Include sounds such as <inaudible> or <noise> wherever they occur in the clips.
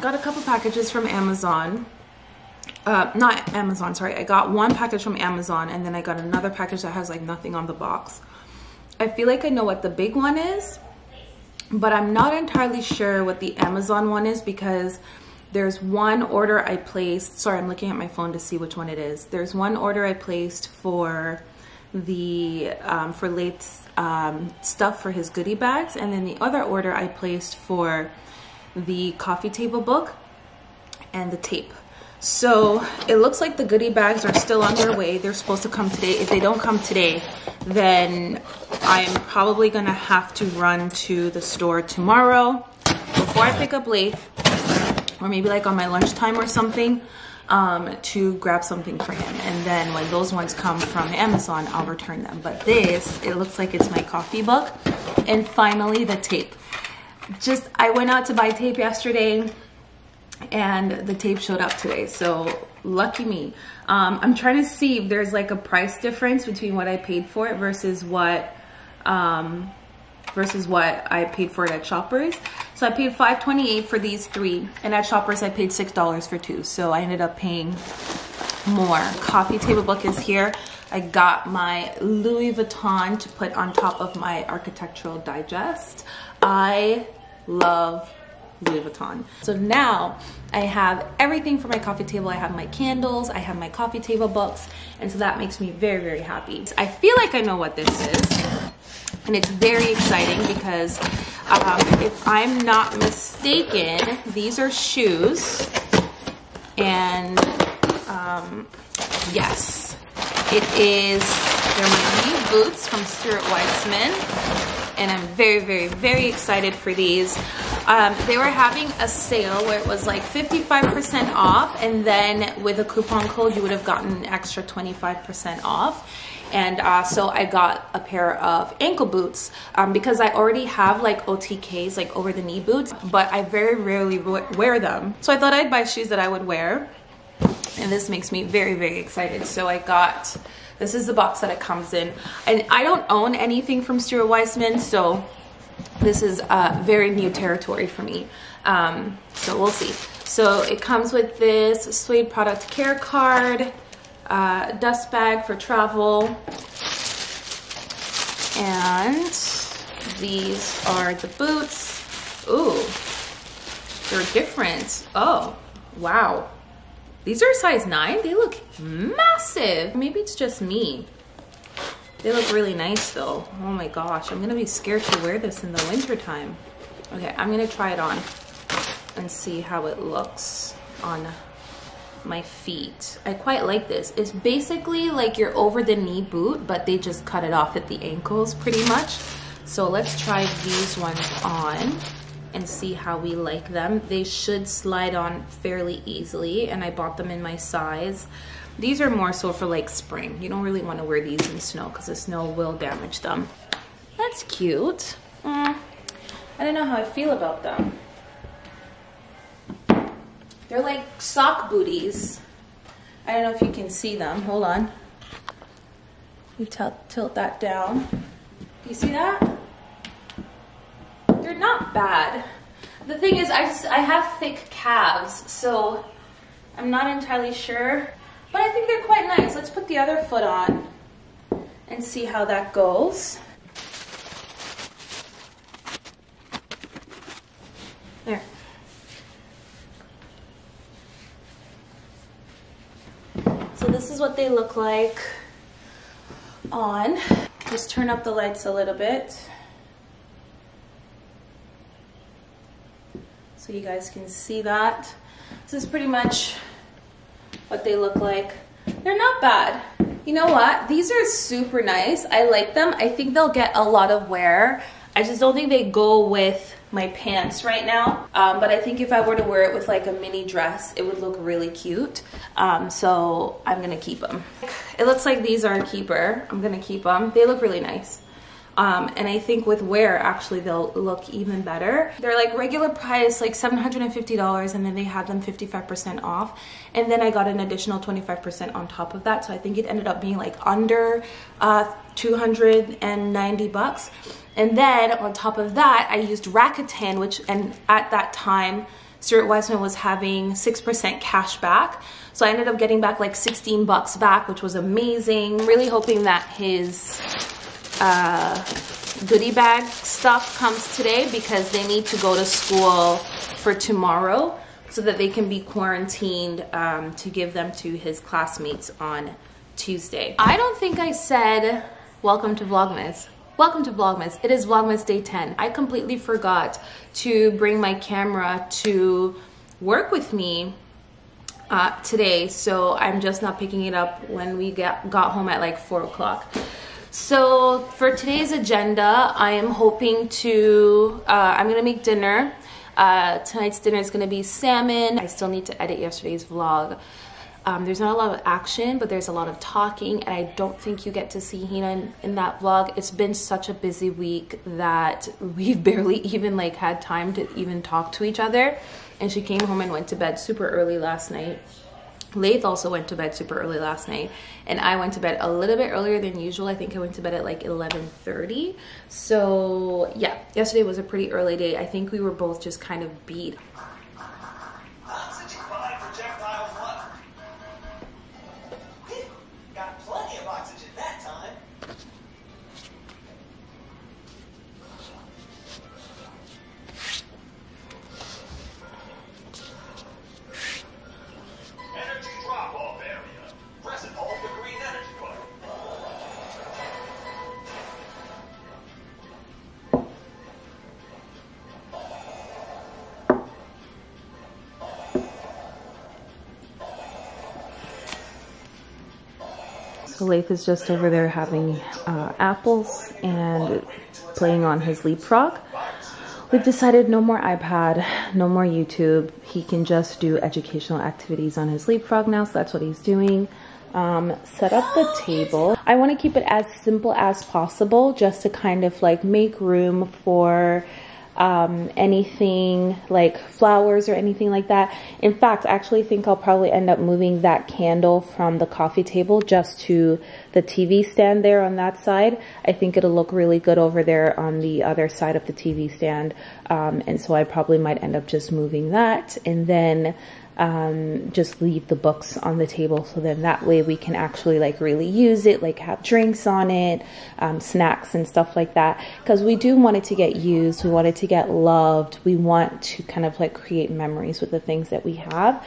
got a couple packages from Amazon. Uh, not Amazon, sorry. I got one package from Amazon and then I got another package that has like nothing on the box. I feel like I know what the big one is, but I'm not entirely sure what the Amazon one is because there's one order I placed. Sorry, I'm looking at my phone to see which one it is. There's one order I placed for the um, for Laith um, stuff for his goodie bags, and then the other order I placed for the coffee table book and the tape. So it looks like the goodie bags are still on their way. They're supposed to come today. If they don't come today, then I'm probably gonna have to run to the store tomorrow before I pick up Laith, or maybe like on my lunchtime or something um, to grab something for him. And then when those ones come from Amazon, I'll return them. But this, it looks like it's my coffee book. And finally, the tape. Just, I went out to buy tape yesterday and the tape showed up today. So lucky me. Um, I'm trying to see if there's like a price difference between what I paid for it versus what um, versus what I paid for it at Shoppers. So I paid $5.28 for these three, and at Shoppers I paid $6 for two. So I ended up paying more. Coffee table book is here. I got my Louis Vuitton to put on top of my Architectural Digest. I love Louis Vuitton. So now I have everything for my coffee table. I have my candles, I have my coffee table books, and so that makes me very, very happy. I feel like I know what this is and it's very exciting because um, if I'm not mistaken, these are shoes and um, yes, it is, they're my new boots from Stuart Weitzman and I'm very, very, very excited for these. Um, they were having a sale where it was like 55% off and then with a coupon code you would have gotten an extra 25% off. And uh, so I got a pair of ankle boots um, because I already have like OTKs like over the knee boots but I very rarely wear them. So I thought I'd buy shoes that I would wear and this makes me very very excited. So I got this is the box that it comes in and I don't own anything from Stuart Weitzman so this is uh, very new territory for me um, so we'll see so it comes with this suede product care card uh, dust bag for travel. And these are the boots. Ooh, they're different. Oh, wow. These are size nine. They look massive. Maybe it's just me. They look really nice though. Oh my gosh, I'm gonna be scared to wear this in the winter time. Okay, I'm gonna try it on and see how it looks on my feet. I quite like this. It's basically like your over the knee boot, but they just cut it off at the ankles pretty much. So let's try these ones on and see how we like them. They should slide on fairly easily and I bought them in my size. These are more so for like spring. You don't really want to wear these in snow because the snow will damage them. That's cute. Mm, I don't know how I feel about them. They're like sock booties. I don't know if you can see them. Hold on. You tilt, tilt that down. Do you see that? Not bad. The thing is, I I have thick calves, so I'm not entirely sure. But I think they're quite nice. Let's put the other foot on and see how that goes. There. So this is what they look like on. Just turn up the lights a little bit. So you guys can see that. This is pretty much what they look like. They're not bad. You know what? These are super nice. I like them. I think they'll get a lot of wear. I just don't think they go with my pants right now. Um, but I think if I were to wear it with like a mini dress, it would look really cute. Um, so I'm gonna keep them. It looks like these are a keeper. I'm gonna keep them. They look really nice. Um, and I think with wear, actually, they'll look even better. They're like regular price, like $750, and then they had them 55% off. And then I got an additional 25% on top of that. So I think it ended up being like under uh, 290 bucks. And then on top of that, I used Rakuten, which and at that time, Stuart Weitzman was having 6% cash back. So I ended up getting back like 16 bucks back, which was amazing. Really hoping that his uh, goodie bag stuff comes today because they need to go to school for tomorrow so that they can be quarantined um, to give them to his classmates on Tuesday. I don't think I said welcome to Vlogmas. Welcome to Vlogmas. It is Vlogmas day 10. I completely forgot to bring my camera to work with me uh, today, so I'm just not picking it up when we get, got home at like 4 o'clock. So for today's agenda, I am hoping to, uh, I'm gonna make dinner. Uh, tonight's dinner is gonna be salmon. I still need to edit yesterday's vlog. Um, there's not a lot of action, but there's a lot of talking, and I don't think you get to see Hina in, in, that vlog. It's been such a busy week that we've <laughs> barely even like had time to even talk to each other. And she came home and went to bed super early last night. Laith also went to bed super early last night and I went to bed a little bit earlier than usual. I think I went to bed at like 11.30. So yeah, yesterday was a pretty early day. I think we were both just kind of beat. Laith is just over there having uh, apples and playing on his leapfrog. We've decided no more iPad, no more YouTube. He can just do educational activities on his leapfrog now, so that's what he's doing. Um, set up the table. I want to keep it as simple as possible just to kind of like make room for um, anything like flowers or anything like that. In fact, I actually think I'll probably end up moving that candle from the coffee table just to the TV stand there on that side. I think it'll look really good over there on the other side of the TV stand. Um, and so I probably might end up just moving that and then um, just leave the books on the table so then that way we can actually like really use it, like have drinks on it, um, snacks and stuff like that. Because we do want it to get used, we want it to get loved, we want to kind of like create memories with the things that we have.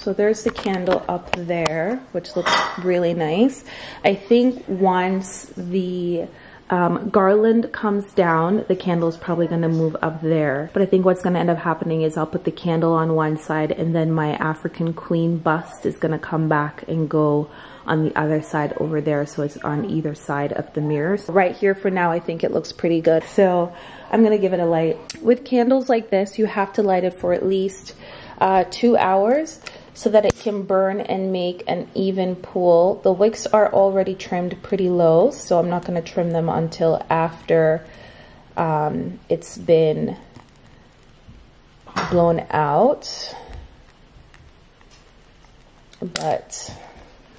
So there's the candle up there, which looks really nice. I think once the um, garland comes down, the candle is probably going to move up there. But I think what's going to end up happening is I'll put the candle on one side and then my African queen bust is going to come back and go on the other side over there. So it's on either side of the mirror. So right here for now, I think it looks pretty good. So I'm going to give it a light. With candles like this, you have to light it for at least uh, two hours so that it can burn and make an even pool. The wicks are already trimmed pretty low, so I'm not going to trim them until after um, it's been blown out. But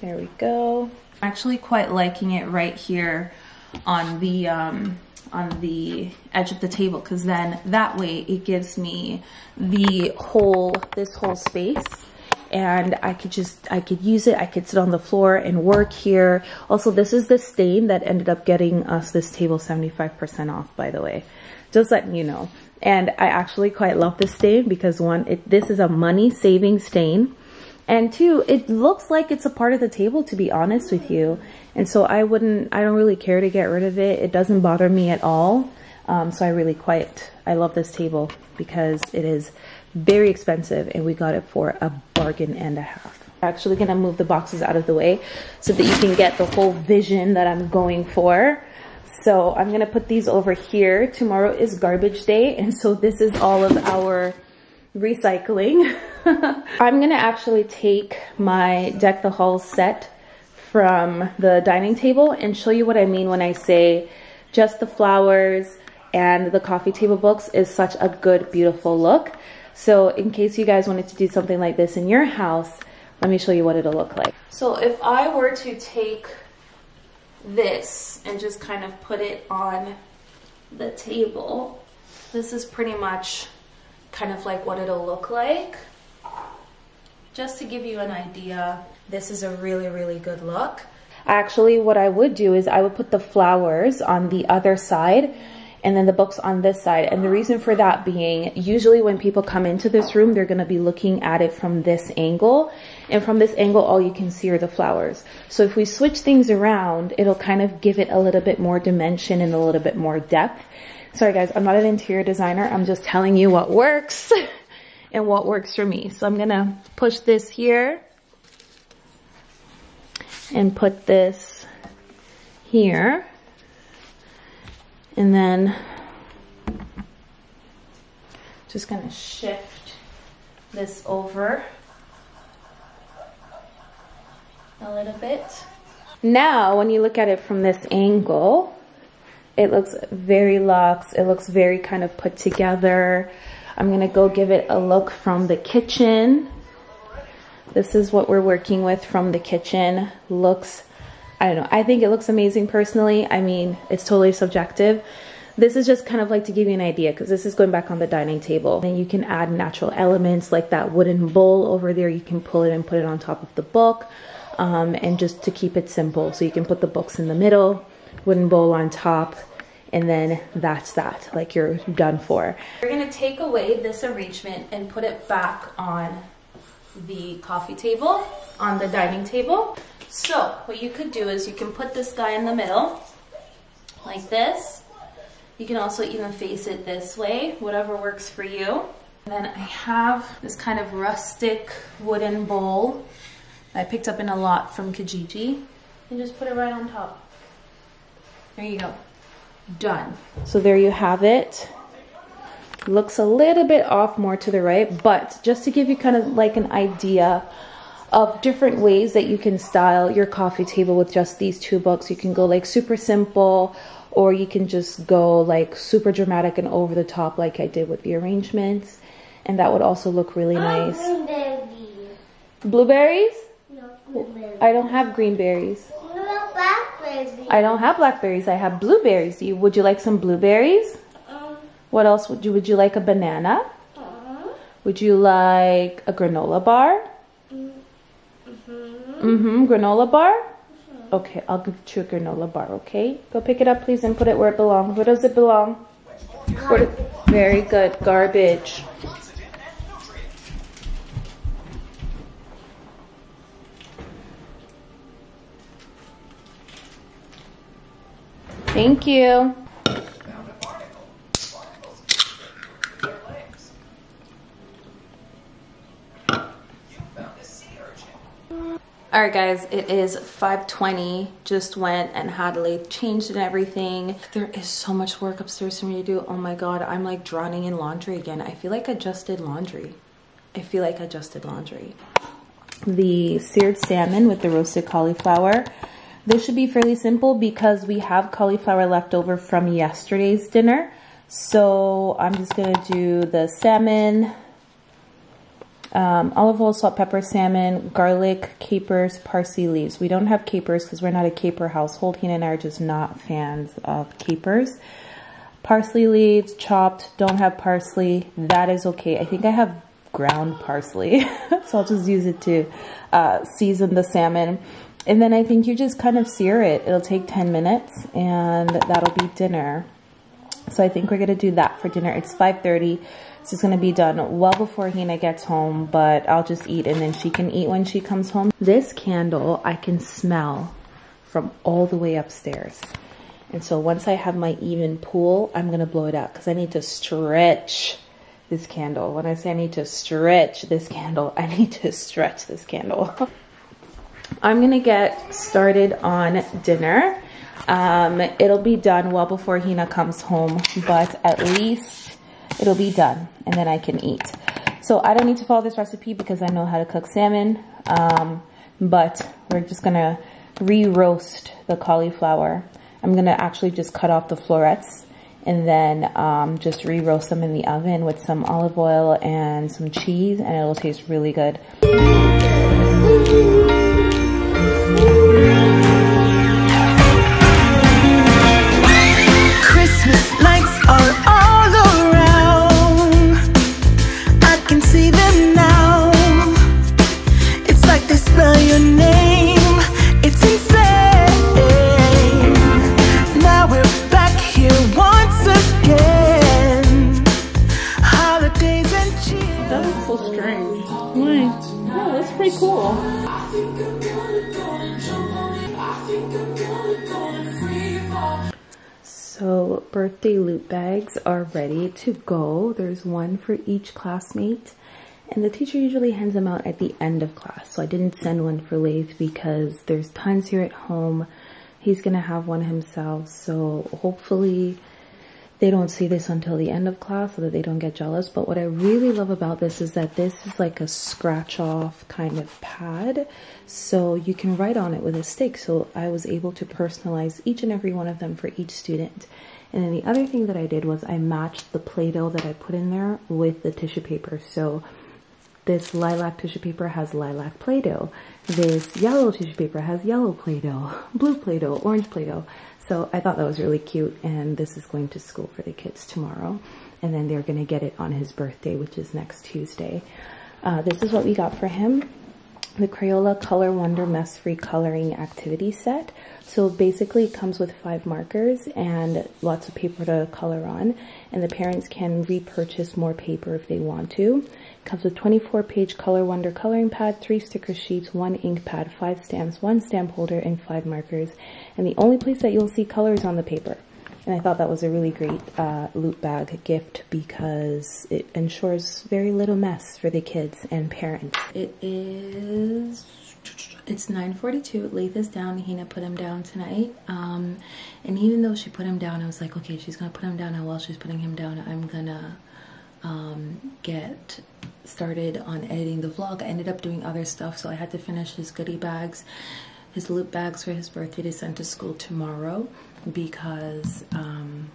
there we go. Actually quite liking it right here on the um, on the edge of the table because then that way it gives me the whole this whole space and I could just, I could use it. I could sit on the floor and work here. Also, this is the stain that ended up getting us this table 75% off, by the way. Just letting you know. And I actually quite love this stain because one, it, this is a money saving stain. And two, it looks like it's a part of the table, to be honest with you. And so I wouldn't, I don't really care to get rid of it. It doesn't bother me at all. Um, so I really quite, I love this table because it is very expensive and we got it for a bargain and a half. Actually gonna move the boxes out of the way so that you can get the whole vision that I'm going for. So I'm gonna put these over here. Tomorrow is garbage day and so this is all of our recycling. <laughs> I'm gonna actually take my Deck the Halls set from the dining table and show you what I mean when I say just the flowers and the coffee table books is such a good, beautiful look. So in case you guys wanted to do something like this in your house, let me show you what it'll look like. So if I were to take this and just kind of put it on the table, this is pretty much kind of like what it'll look like. Just to give you an idea, this is a really, really good look. Actually, what I would do is I would put the flowers on the other side and then the books on this side. And the reason for that being, usually when people come into this room, they're gonna be looking at it from this angle. And from this angle, all you can see are the flowers. So if we switch things around, it'll kind of give it a little bit more dimension and a little bit more depth. Sorry guys, I'm not an interior designer. I'm just telling you what works <laughs> and what works for me. So I'm gonna push this here and put this here. And then just gonna shift this over a little bit. Now, when you look at it from this angle, it looks very luxe. It looks very kind of put together. I'm gonna go give it a look from the kitchen. This is what we're working with from the kitchen. Looks, I don't know, I think it looks amazing personally. I mean, it's totally subjective. This is just kind of like to give you an idea because this is going back on the dining table. And you can add natural elements like that wooden bowl over there. You can pull it and put it on top of the book um, and just to keep it simple. So you can put the books in the middle, wooden bowl on top, and then that's that, like you're done for. We're gonna take away this arrangement and put it back on the coffee table, on the dining table. So what you could do is you can put this guy in the middle, like this. You can also even face it this way, whatever works for you. And then I have this kind of rustic wooden bowl I picked up in a lot from Kijiji. And just put it right on top. There you go. Done. So there you have it. Looks a little bit off more to the right, but just to give you kind of like an idea of different ways that you can style your coffee table with just these two books. You can go like super simple or you can just go like super dramatic and over the top like I did with the arrangements. And that would also look really oh, nice. Blueberries? I don't have green berries. I don't have blackberries. I have blueberries. You, would you like some blueberries? What else would you? Would you like a banana? Uh, would you like a granola bar? Mm-hmm. Mm-hmm. Granola bar? Mm-hmm. Okay, I'll give you a granola bar, okay? Go pick it up, please, and put it where it belongs. Where does it belong? Where, very good. Garbage. Thank you. All right, guys, it is 5.20. Just went and had Laith changed and everything. There is so much work upstairs for me to do. Oh my God, I'm like drowning in laundry again. I feel like I just did laundry. I feel like I just did laundry. The seared salmon with the roasted cauliflower. This should be fairly simple because we have cauliflower left over from yesterday's dinner. So I'm just going to do the salmon, um, olive oil, salt, pepper, salmon, garlic, capers, parsley leaves. We don't have capers because we're not a caper household. He and I are just not fans of capers. Parsley leaves, chopped, don't have parsley. That is okay. I think I have ground parsley. <laughs> so I'll just use it to uh, season the salmon. And then I think you just kind of sear it. It'll take 10 minutes and that'll be dinner. So I think we're going to do that for dinner. It's 5.30. So it's to be done well before Hina gets home, but I'll just eat and then she can eat when she comes home. This candle I can smell from all the way upstairs. And so once I have my even pool, I'm to blow it out because I need to stretch this candle. When I say I need to stretch this candle, I <laughs> need to stretch this candle. I'm gonna get started on dinner. Um, it'll be done well before Hina comes home, but at least it'll be done and then I can eat. So I don't need to follow this recipe because I know how to cook salmon, um, but we're just gonna re-roast the cauliflower. I'm gonna actually just cut off the florets and then um, just re-roast them in the oven with some olive oil and some cheese and it'll taste really good. Ready to go. There's one for each classmate and the teacher usually hands them out at the end of class. So I didn't send one for Laith because there's tons here at home. He's gonna have one himself. So hopefully they don't see this until the end of class so that they don't get jealous. But what I really love about this is that this is like a scratch off kind of pad. So you can write on it with a stick. So I was able to personalize each and every one of them for each student. And then the other thing that I did was I matched the Play-Doh that I put in there with the tissue paper. So this lilac tissue paper has lilac Play-Doh. This yellow tissue paper has yellow Play-Doh, <laughs> blue Play-Doh, orange Play-Doh. So I thought that was really cute and this is going to school for the kids tomorrow. And then they're going to get it on his birthday, which is next Tuesday. Uh, this is what we got for him. The Crayola Color Wonder Mess Free Coloring Activity Set. So basically it comes with five markers and lots of paper to color on. And the parents can repurchase more paper if they want to. It comes with 24 page Color Wonder coloring pad, three sticker sheets, one ink pad, five stamps, one stamp holder, and five markers. And the only place that you'll see color is on the paper. And I thought that was a really great uh, loot bag gift because it ensures very little mess for the kids and parents. It is it's 9.42 Laith is down. Hina put him down tonight. Um, and even though she put him down i was like okay she's gonna put him down. And while she's putting him down i'm gonna um, get started on editing the vlog. I ended up doing other stuff so i had to finish his goodie bags. His loot bags for his birthday to send to school tomorrow because um,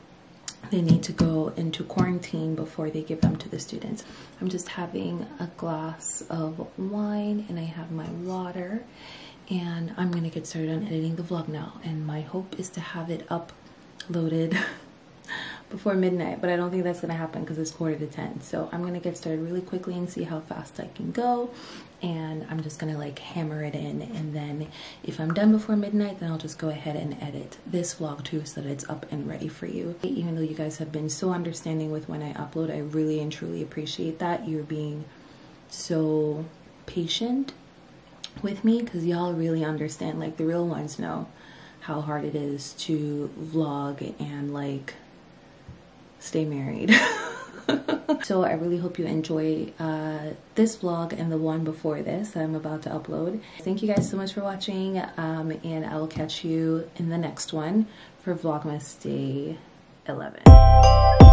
they need to go into quarantine before they give them to the students. I'm just having a glass of wine and I have my water and I'm gonna get started on editing the vlog now and my hope is to have it uploaded <laughs> before midnight but I don't think that's gonna happen because it's quarter to 10 so I'm gonna get started really quickly and see how fast I can go and I'm just gonna like hammer it in. And then if I'm done before midnight then I'll just go ahead and edit this vlog too so that it's up and ready for you. Even though you guys have been so understanding with when I upload I really and truly appreciate that. You're being so patient with me because y'all really understand like the real ones know how hard it is to vlog and like stay married. <laughs> so I really hope you enjoy uh, this vlog and the one before this that I'm about to upload. Thank you guys so much for watching um, and I will catch you in the next one for Vlogmas Day 11.